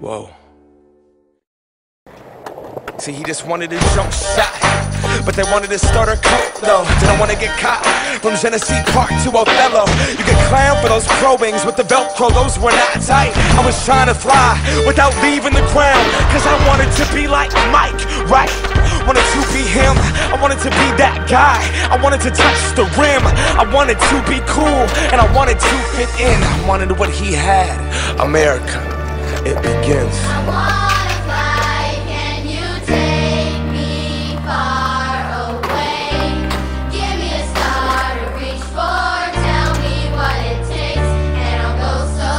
Whoa. See, he just wanted a jump shot. But they wanted to start a cult though. Didn't want to get caught from Genesee Park to Othello. You get clown for those Pro Wings with the Velcro, those were not tight. I was trying to fly without leaving the ground. Cause I wanted to be like Mike, right? Wanted to be him, I wanted to be that guy. I wanted to touch the rim, I wanted to be cool, and I wanted to fit in. I wanted what he had. America, it begins. I wanna fly, can you take me far away? Give me a star to reach for, tell me what it takes, and I'll go so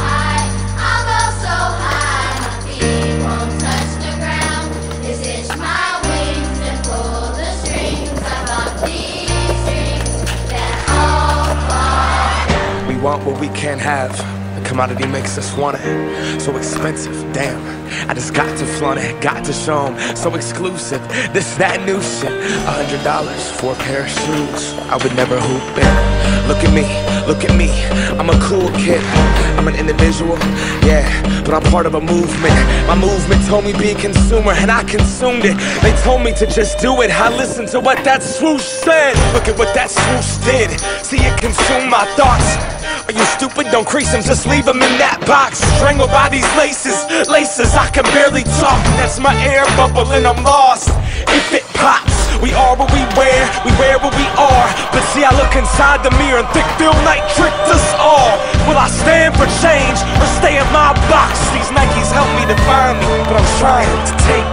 high, I'll go so high, my feet won't touch the ground. Just itch my wings and pull the strings. These strings that all fall. We want what we can't have. Commodity makes us want it. So expensive, damn. I just got to flaunt it, got to show 'em. So exclusive, this, that new shit. A hundred dollars for a pair of shoes. I would never hoop it. Look at me, look at me. I'm a cool kid. I'm an individual, yeah, but I'm part of a movement. My movement told me be a consumer, and I consumed it. They told me to just do it. I listened to what that swoosh said. Look at what that swoosh did. See it consume my thoughts. Stupid? Don't crease them, just leave them in that box. Strangled by these laces, laces, I can barely talk. That's my air bubble and I'm lost. If it pops, we are what we wear, we wear what we are. But see, I look inside the mirror and think Phil Knight tricked us all. Will I stand for change or stay in my box? These Nikes help me define me, but I'm trying to take.